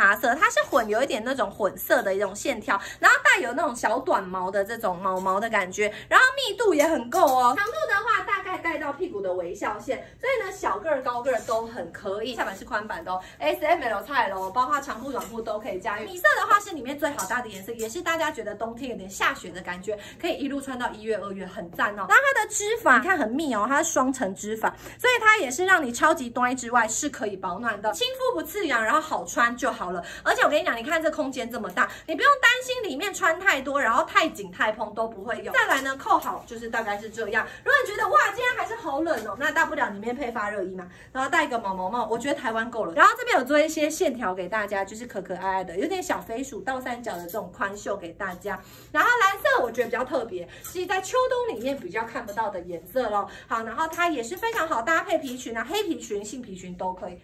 哈色，它是混有一点那种混色的一种线条，然后带有那种小短毛的这种毛毛的感觉，然后密度也很够哦。长度的话大概带到屁股的微笑线，所以呢小个儿高个儿都很可以。下摆是宽版的哦，S M L 菜喽，包括长裤短裤都可以驾驭。米色的话是里面最好搭的颜色，也是大家觉得冬天有点下雪的感觉，可以一路穿到一月二月，很赞哦。然后它的织法你看很密哦，它是双层织法，所以它也是让你超级端之外是可以保暖的，亲肤不刺痒，然后好穿就好了。而且我跟你讲，你看这空间这么大，你不用担心里面穿太多，然后太紧太蓬都不会有。再来呢，扣好就是大概是这样。如果你觉得哇，今天还是好冷哦，那大不了里面配发热衣嘛，然后戴一个毛毛帽，我觉得台湾够了。然后这边有做一些线条给大家，就是可可爱爱的，有点小飞鼠倒三角的这种宽袖给大家。然后蓝色我觉得比较特别，是在秋冬里面比较看不到的颜色咯。好，然后它也是非常好搭配皮裙啊，黑皮裙、杏皮裙都可以。